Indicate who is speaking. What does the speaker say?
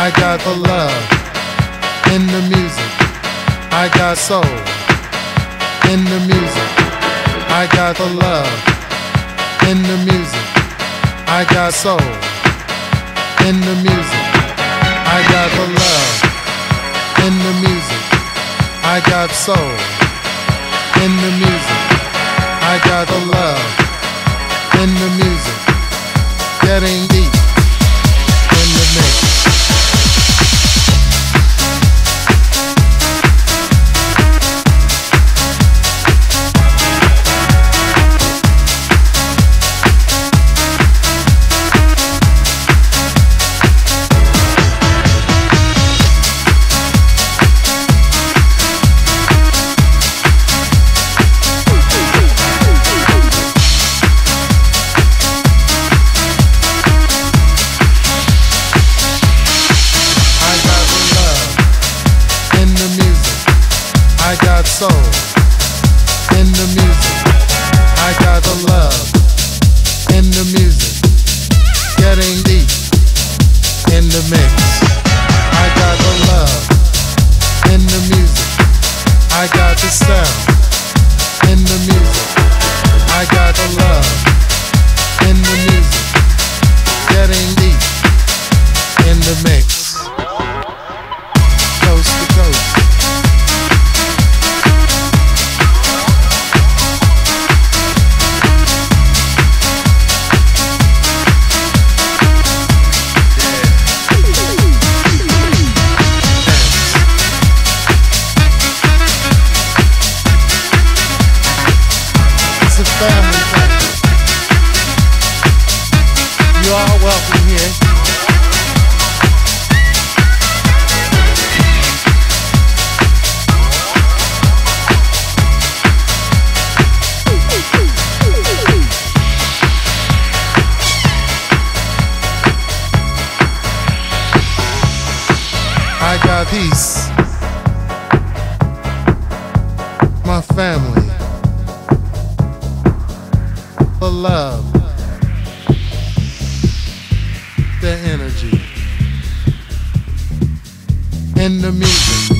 Speaker 1: I got the love in the music. I got soul in the music. I got the love in the music. I got soul in the music. I got the love in the music. I got soul in the music. I got the love soul in the music. I got the love in the music. Getting deep in the mix. I got the love in the music. I got the sound in the music. I got the love in the music. Getting deep in the mix. Coast to coast. Welcome here. I got peace. My family. The love. Music. In the music.